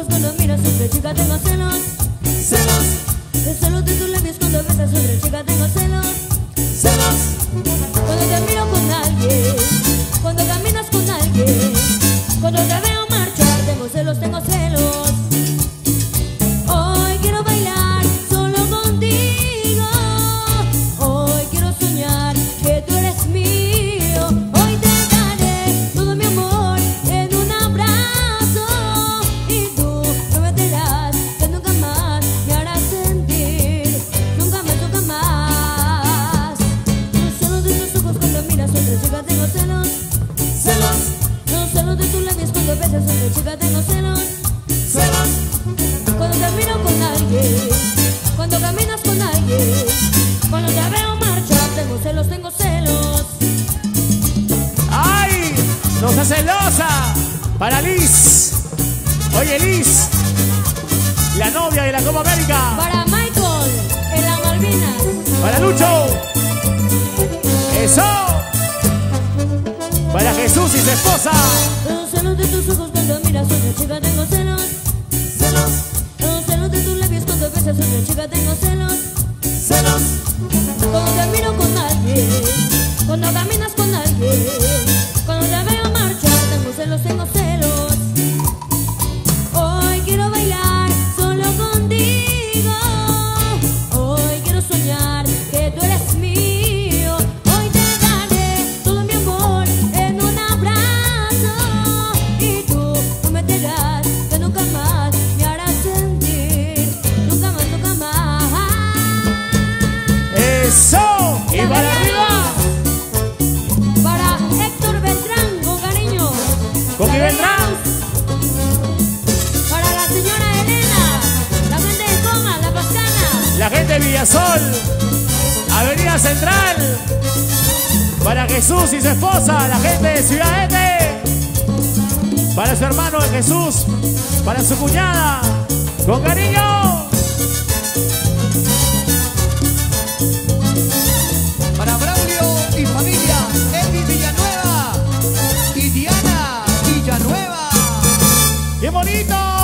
ojos cuando miras otra chica tengo celos. Celos. De celos de tus labios cuando besas otra chica tengo celos. Celos. Cuando te miro con alguien Cuando caminas con alguien Cuando te Cuando besas a chica tengo celos Celos Cuando termino con alguien Cuando caminas con alguien Cuando te veo marchar Tengo celos, tengo celos. ¡Ay! ¡No celosa! Para Liz. Oye Liz. La novia de la Copa América. Para Michael En la Malvinas. Para Lucho. Eso. Para Jesús y su esposa. Celos de tus ojos cuando miras a otra chica, tengo celos. Celos. Celos de tus labios cuando besas a otra chica, tengo celos. Celos. Cuando te miro con alguien, cuando Eso. Y para arriba. Para Héctor Beltrán, con cariño. Con de Beltrán. Para la señora Elena, la gente de Coma, la Pascana. La gente de Villasol. Avenida Central. Para Jesús y su esposa. La gente de Ciudad Este. Para su hermano de Jesús. Para su cuñada. Con cariño. ¡Qué bonito!